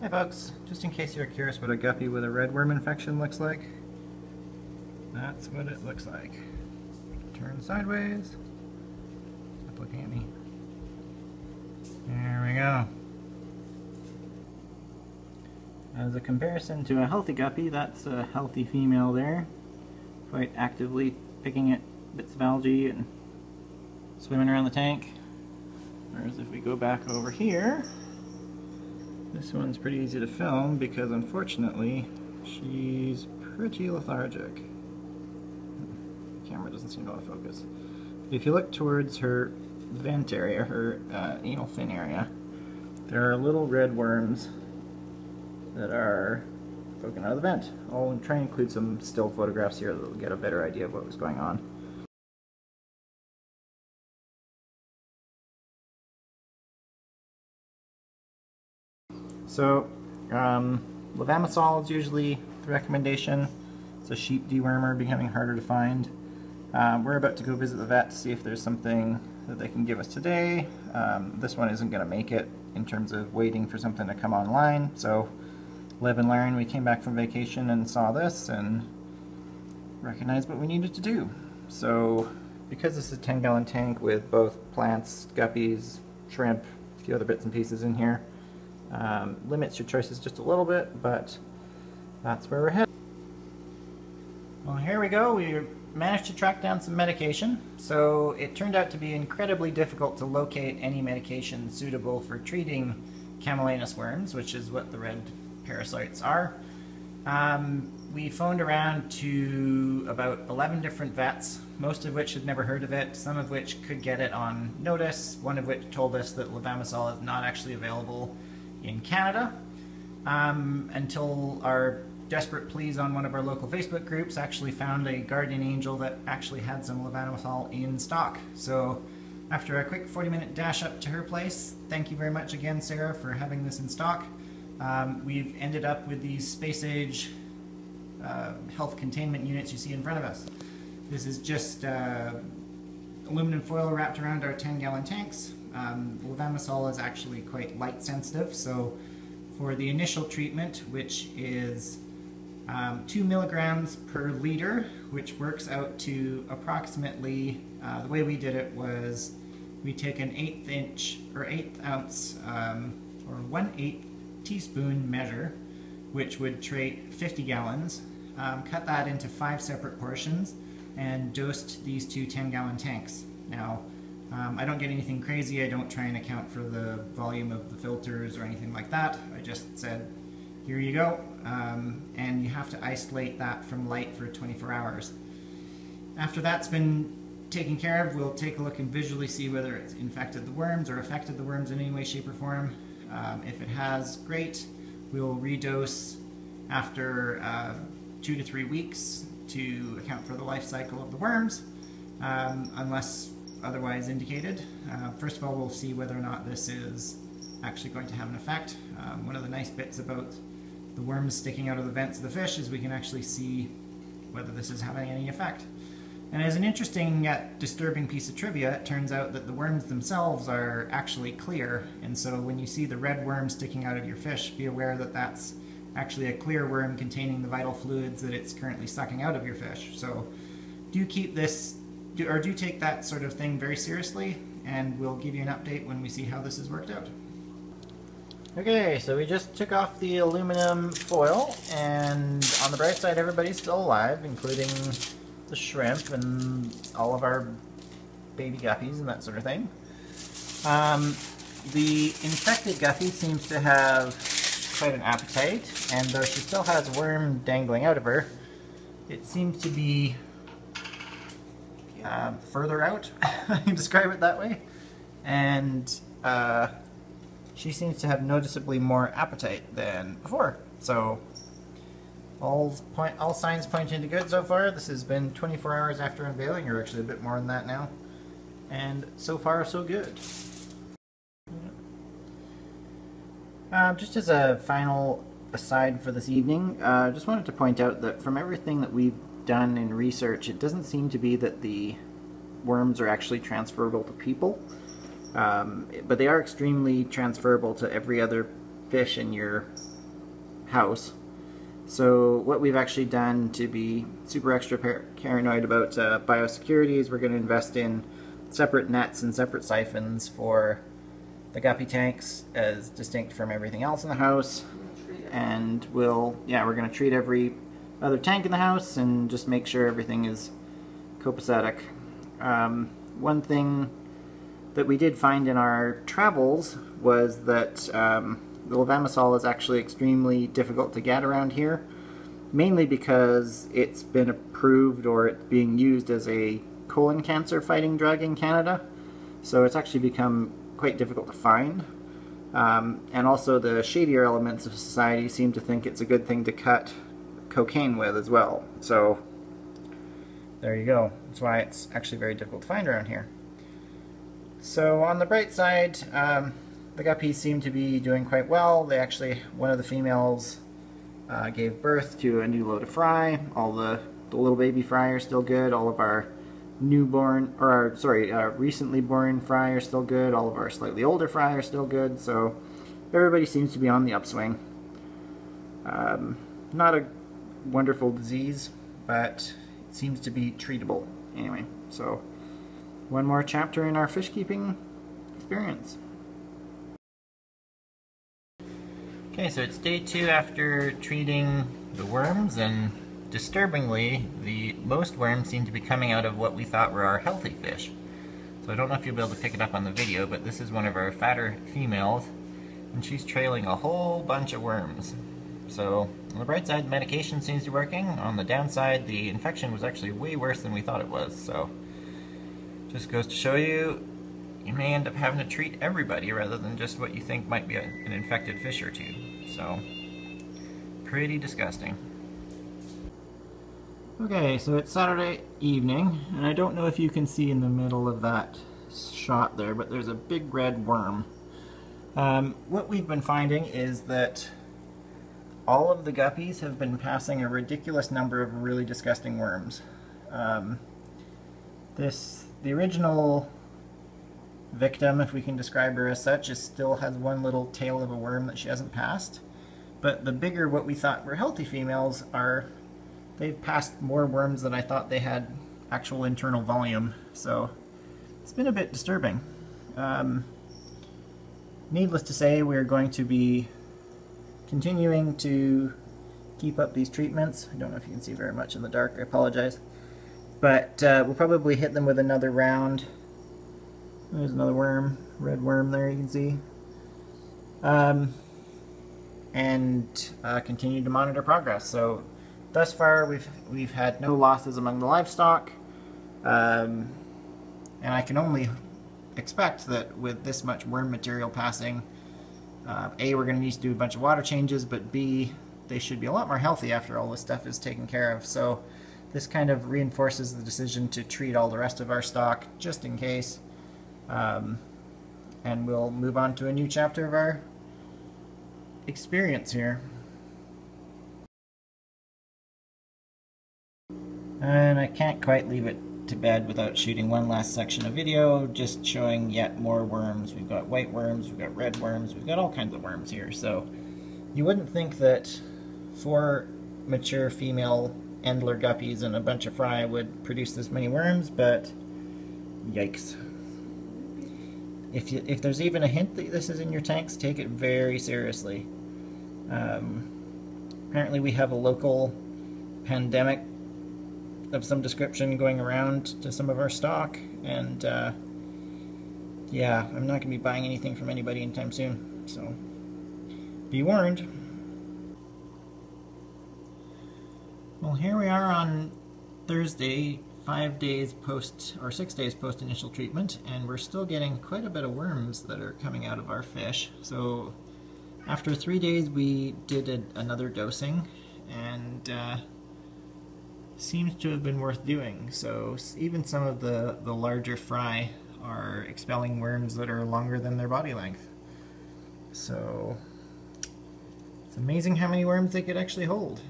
Hey folks, just in case you're curious what a guppy with a red worm infection looks like, that's what it looks like. Turn sideways. Stop looking at me. There we go. As a comparison to a healthy guppy, that's a healthy female there. Quite actively picking at bits of algae and swimming around the tank. Whereas if we go back over here, this one's pretty easy to film because unfortunately she's pretty lethargic. The camera doesn't seem to want to focus. If you look towards her vent area, her uh, anal fin area, there are little red worms that are poking out of the vent. I'll try and include some still photographs here that will get a better idea of what was going on. So, um, levamisole is usually the recommendation. It's a sheep dewormer, becoming harder to find. Um, we're about to go visit the vet to see if there's something that they can give us today. Um, this one isn't going to make it in terms of waiting for something to come online, so live and learn. We came back from vacation and saw this and recognized what we needed to do. So because this is a 10 gallon tank with both plants, guppies, shrimp, a few other bits and pieces in here, um, limits your choices just a little bit, but that's where we're headed. Well, here we go. We managed to track down some medication. So it turned out to be incredibly difficult to locate any medication suitable for treating camallanus worms, which is what the red parasites are. Um, we phoned around to about 11 different vets, most of which had never heard of it, some of which could get it on notice, one of which told us that levamisole is not actually available in Canada um, until our desperate pleas on one of our local Facebook groups actually found a guardian angel that actually had some levamisole in stock. So after a quick 40 minute dash up to her place, thank you very much again, Sarah, for having this in stock. Um, we've ended up with these space age uh, health containment units you see in front of us. This is just uh, aluminum foil wrapped around our 10 gallon tanks. Um, levamisole is actually quite light sensitive, so for the initial treatment, which is um, 2 milligrams per liter, which works out to approximately, uh, the way we did it was we take an eighth inch or eighth ounce um, or one eighth teaspoon measure, which would treat 50 gallons, um, cut that into five separate portions, and dosed these two 10 gallon tanks. Now, um, I don't get anything crazy. I don't try and account for the volume of the filters or anything like that. I just said, here you go. Um, and you have to isolate that from light for 24 hours. After that's been taken care of, we'll take a look and visually see whether it's infected the worms or affected the worms in any way, shape, or form. Um, if it has, great. We'll redose after uh, two to three weeks to account for the life cycle of the worms, um, unless otherwise indicated. Uh, first of all, we'll see whether or not this is actually going to have an effect. Um, one of the nice bits about the worms sticking out of the vents of the fish is we can actually see whether this is having any effect. And as an interesting yet disturbing piece of trivia, it turns out that the worms themselves are actually clear, and so when you see the red worm sticking out of your fish, be aware that that's actually a clear worm containing the vital fluids that it's currently sucking out of your fish. So do keep this, do, or do take that sort of thing very seriously, and we'll give you an update when we see how this has worked out. Okay, so we just took off the aluminum foil, and on the bright side, everybody's still alive, including the shrimp and all of our baby guppies and that sort of thing. Um, the infected guppy seems to have quite an appetite, and though she still has a worm dangling out of her, it seems to be uh, further out, I can describe it that way, and uh, she seems to have noticeably more appetite than before. So all, point, all signs pointing to good so far. This has been 24 hours after unveiling, or actually a bit more than that now. And so far, so good. Uh, just as a final aside for this evening, I uh, just wanted to point out that from everything that we've done in research, it doesn't seem to be that the worms are actually transferable to people. Um, but they are extremely transferable to every other fish in your house. So what we've actually done to be super extra paranoid about uh, biosecurity is we're going to invest in separate nets and separate siphons for the guppy tanks as distinct from everything else in the house. And we'll, yeah, we're going to treat every other tank in the house and just make sure everything is copacetic. Um, one thing that we did find in our travels was that um, the levamisole is actually extremely difficult to get around here, mainly because it's been approved or it's being used as a colon cancer fighting drug in Canada. So it's actually become quite difficult to find. Um, and also the shadier elements of society seem to think it's a good thing to cut cocaine with as well. So there you go. That's why it's actually very difficult to find around here. So on the bright side, um, the guppies seem to be doing quite well. They actually, one of the females uh, gave birth to a new load of fry. All the, the little baby fry are still good. All of our newborn, or our, sorry, uh, recently born fry are still good. All of our slightly older fry are still good. So everybody seems to be on the upswing. Um, not a wonderful disease, but it seems to be treatable anyway. So one more chapter in our fish keeping experience. Okay, so it's day two after treating the worms, and disturbingly, the most worms seem to be coming out of what we thought were our healthy fish. So I don't know if you'll be able to pick it up on the video, but this is one of our fatter females, and she's trailing a whole bunch of worms. So, on the bright side, the medication seems to be working. On the downside, the infection was actually way worse than we thought it was, so just goes to show you, you may end up having to treat everybody rather than just what you think might be a, an infected fish or two. So, pretty disgusting. Okay, so it's Saturday evening, and I don't know if you can see in the middle of that shot there, but there's a big red worm. Um, what we've been finding is that all of the guppies have been passing a ridiculous number of really disgusting worms. Um, this, the original victim, if we can describe her as such, is still has one little tail of a worm that she hasn't passed. But the bigger, what we thought were healthy females, are they've passed more worms than I thought they had actual internal volume. So it's been a bit disturbing. Um, needless to say, we're going to be continuing to keep up these treatments. I don't know if you can see very much in the dark, I apologize. But uh, we'll probably hit them with another round. There's another worm, red worm there you can see. Um, and uh, continue to monitor progress. So thus far we've we've had no losses among the livestock, um, and I can only expect that with this much worm material passing, uh, A, we're going to need to do a bunch of water changes, but B, they should be a lot more healthy after all this stuff is taken care of. So this kind of reinforces the decision to treat all the rest of our stock just in case. Um, and we'll move on to a new chapter of our experience here. And I can't quite leave it to bed without shooting one last section of video, just showing yet more worms. We've got white worms, we've got red worms, we've got all kinds of worms here. So you wouldn't think that four mature female Endler guppies and a bunch of fry would produce this many worms, but yikes. If, you, if there's even a hint that this is in your tanks, take it very seriously. Um, apparently we have a local pandemic of some description going around to some of our stock, and uh, yeah, I'm not going to be buying anything from anybody anytime soon, so be warned. Well, here we are on Thursday, five days post, or six days post initial treatment, and we're still getting quite a bit of worms that are coming out of our fish. So after three days, we did a, another dosing, and uh, seems to have been worth doing. So even some of the, the larger fry are expelling worms that are longer than their body length. So it's amazing how many worms they could actually hold.